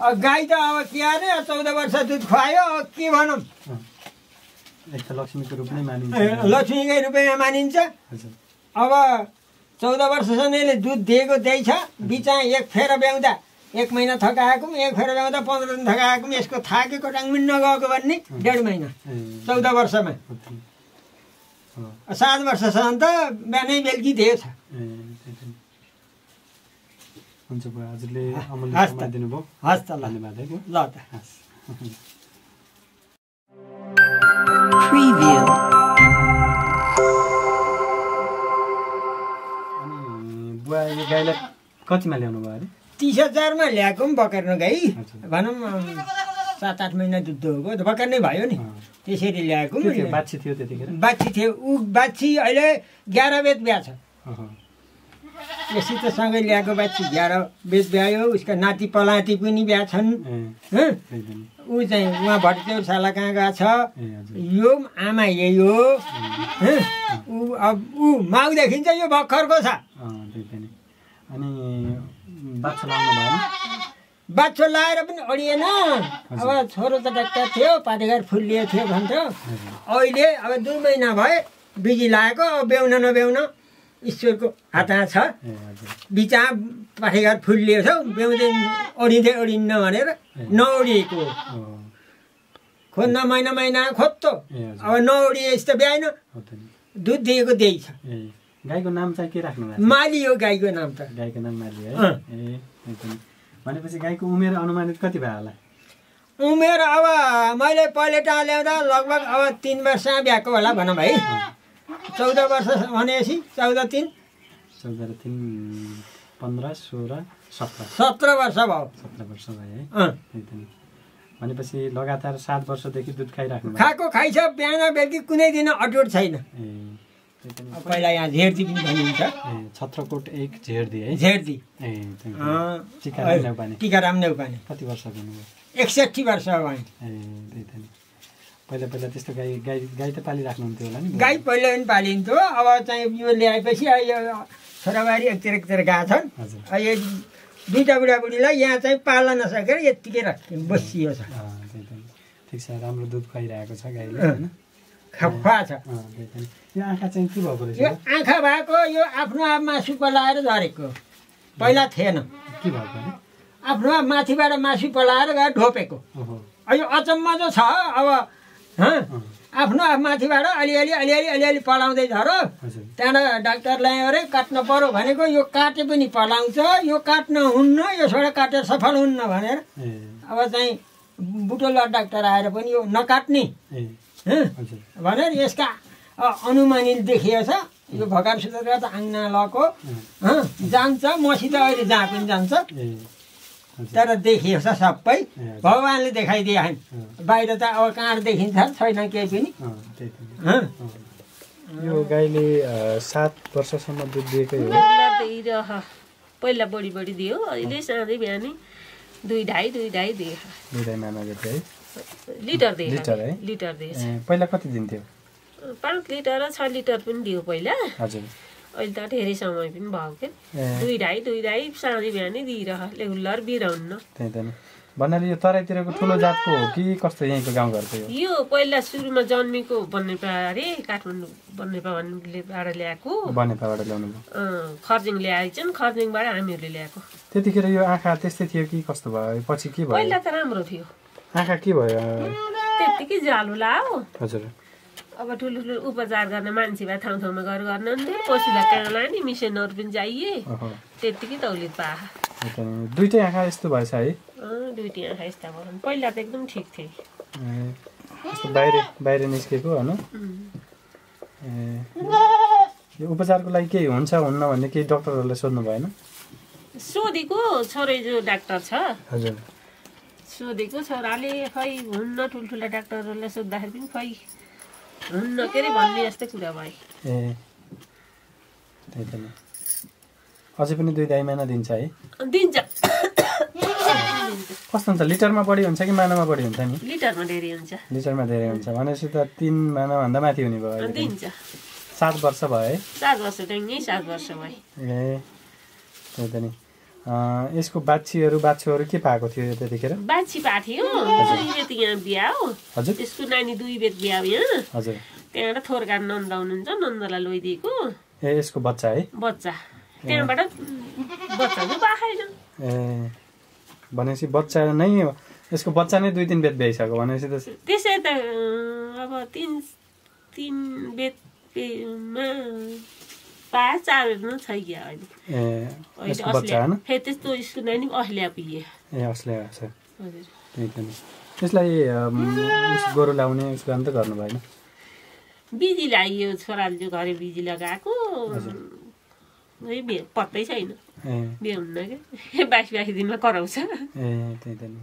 गाई त अब अरे चौध वर्ष दुध खुवायो अब के भनौँ? लक्ष्मीको रूप नै मानिन्छ। लक्ष्मीकै रूपमा मानिन्छ। अब चौध वर्षसम्म यसले दुध दिएको त्यही छ बिचमा एक फेर ब्याउँदा एक महिना थकाएको एक फेर ब्याउँदा पन्ध्र दिन थकाएको यसको थाकेको टाङमिन नगएको भन्ने डेढ महिना चौध वर्षमा। सात वर्षसम्म त बिहानै बेलुकी दिएछ। हुन्छ बुवा हजुरले दिनुभयो। हस् त धन्यवाद है ल त. अनि बुवा यो गाईलाई कतिमा ल्याउनु भयो अरे तिस हजारमा ल्याएको पनि बकर्नु गाई। भनौँ सात आठ महिना दुध त बकर नै भयो नि। त्यसरी ल्याएको बाछी थियो त्यतिखेर? बाछी थियो ऊ बाछी अहिले एघार बेत बिहा छ। अहँ, यसितसँगै ल्याएको बाछी एघार बेत ब्यायो उसका नाति पलाती पनि बिहा छन्। ऊ चाहिँ उहाँ भट्टेश्वर साला कहाँ गएको छ? यो आमा यही हो? ऊ अब ऊ माउदेखि चाहिँ यो भर्खरको छ। अनि बाछा लाउनु भयो बाछो लाएर पनि अडिएन। अब छोरो त डाक्टर थियो पाटेघर फुलिएको थियो भन्थ्यो अहिले अब दुई महिना भए बिजी लागेको अब ब्याउन नब्याउन। ईश्वरको हातमा छ। बिचा पाठेघर फुलिएको छ। ब्याउँदै ओढिँदै ओढिन्न भनेर नओढिएको हो खोज्न महिना महिना खोज्तो। हजुर। अब नओढिए यस्तो ब्याएन हो त नि। दुध दिएको त्यही छ। गाईको नाम चाहिँ के राख्नु माली हो गाईको नाम त। गाईको नाम माली है। ए भनेपछि गाईको उमेर अनुमानित कति भयो होला? उमेर अब मैले पहिलेटा ल्याउँदा लगभग अब तिन वर्ष ब्याएको होला भनौँ है चौध वर्ष भनेपछि चौध तिन? चौध र तिन पन्ध्र सोह्र सत्र। सत्र वर्ष भयो। सत्र वर्ष भयो है। नि भनेपछि लगातार सात वर्षदेखि दुध खाइराख्नु खाएको खाइछ बिहान बेलुकी कुनै दिन अटुट छैन। पहिला यहाँ झेर्दी पनि भनिन्छ। छत्रकोट एक झेर्दी है। झेर्दी टिकाराम नेउपाने टिकाराम नेउपाने कति वर्ष हुनुभयो एकसठी वर्ष भयो ए त्यही त पहिला पहिला त्यस्तो गाई गाई गाई त पालिराख्नुहुन्थ्यो होला नि गाई पहिला पनि पालिन्थ्यो अब चाहिँ यो ल्याएपछि यो छोराबारी एकतिर एकतिर गएको छन्। यो दुईवटा बुढाबुढीलाई यहाँ चाहिँ पाल्न नसकेर यत्तिकै राख्यो बसियो छ। त। ठिक छ राम्रो दुध खुवाइरहेको छ गाईले होइन? खप्पा छ। त। यो आँखा चाहिँ के भएको रहेछ? यो? आँखा भएको यो आफ्नो आप मासु पलाएर झरेको। पहिला थिएन। के भएको आफ्नो माथिबाट मासु पलाएर गएर ढोपेको। यो अचम्म जो छ अब आफ्नो माथिबाट अलिअलि अलिअलि अलिअलि पलाउँदै झरो त्यहाँबाट डाक्टर ल्यायो अरे काट्न पर्यो भनेको यो काटे पनि पलाउँछ यो काट्न हुन्न यसबाट काटेर सफल हुन्न भनेर अब चाहिँ बुटोला डाक्टर आएर पनि यो नकाट्ने भनेर यसका अनुमानित देखिएको छ यो भगवान् सूत्र त आङ्ना लको हँ, जान्छ मसित अहिले जहाँ पनि जान्छ तर देखिएको छ सबै। भगवान्ले देखाइदिए अँ, बाहिर त अब कहाँ देखिन्छ छैन केही पनि। यो गाईले सात वर्षसम्म दुध दिएकै हो? पहिला दिइरह। पहिला बढी बढी दियो। अहिले सधैँ बिहानै दुई ढाई दुई ढाई दिए दुधै मामा जति है। लिटर दिए लिटर है? लिटर दिए पहिला कति दिन्थ्यो पाँच लिटर र छ लिटर पनि दियो पहिला। हजुर। अहिले त धेरै समय पनि भयो के दुई ढाई दुई ढाई सधैँ बिहानै दिइरह रेगुलर बिराउन्न भन्नाले यो तराईतिरको ठुलो जातको हो कि कस्तो यहीँको गाउँघरको हो? यो पहिला सुरुमा जन्मेको बन्नेपा अरे काठमाडौँ बन्नेपा भन्नेबाट ल्याएको। बनेपाबाट ल्याउनु खर्जिङ ल्याएछन् खर्जिङबाट हामीहरूले ल्याएको। त्यतिखेर यो आँखा त्यस्तै थियो कि कस्तो भयो? पछि के पहिला भयो त राम्रो थियो। आँखा के भयो? त्यत्तिकै जालो लाओ हजुर। अब ठुल्ठुलो उपचार गर्ने मान्छे भए ठाउँ ठाउँमा गएर गर्न पशुलाई कहाँ लाने मिसनहरू पनि चाहिए त्यत्तिकै तौलित पा। दुइटै आँखा यस्तो भएछ है? दुइटी आँखा यस्ता भयो। पहिला त एकदम ठिक थिए। यस्तो बाहिर बाहिर निस्केको होइन? ए उपचारको लागि केही हुन्छ हुन्न भन्ने केही डक्टरहरूलाई सोध्नु भएन? सोधेको छोरै जो डाक्टर छ। हजुर। सोधेको छोराले खै हुन्न ठुल्ठुला डाक्टरहरूलाई सोद्धाखेरि पनि खै हुन्न के अरे भन्ने जस्तै कुरा भयो ए त्यही त नि अझै पनि दुई दाइ महिना दिन्छ है दिन्छ कस्तो हुन्छ लिटरमा बढी हुन्छ कि मानामा बढी हुन्छ नि लिटरमा धेरै हुन्छ लिटरमा धेरै हुन्छ भनेपछि त तिन मानाभन्दा माथि हुने भयो। दिन्छ सात वर्ष भयो है सात वर्ष सात वर्ष भयो ए त्यही त नि यसको बाछीहरू बाछुहरू के पाएको थियो त्यतिखेर? बाछी पाएको थियो। दुई बेत यहाँ बिहा हो। हजुर। यसको नानी दुई बेत बिहा हो यहाँ। हजुर। त्यहाँबाट थोरका नन्द हुनुहुन्छ नन्दलाई लैदिएको। ए यसको बच्चा है? बच्चा। त्यहाँबाट बच्चा ए भनेपछि बच्चा नै यसको बच्चा नै दुई तिन बेत भ्याइसक्यो भनेपछि त त्यसै त अब तिन तिन बेत नै छ अहिले फेरि त्यस्तो ए छ त नि यसलाई अम, उस गोरु लाउने उसको काम त गर्नु भएन बिजी लाग्यो छोराले घरै बिजी लगाएको पत्तै छैन बिहे हुन्न क्या बाइस बाइस दिनमा कराउँछ ए त्यही त नि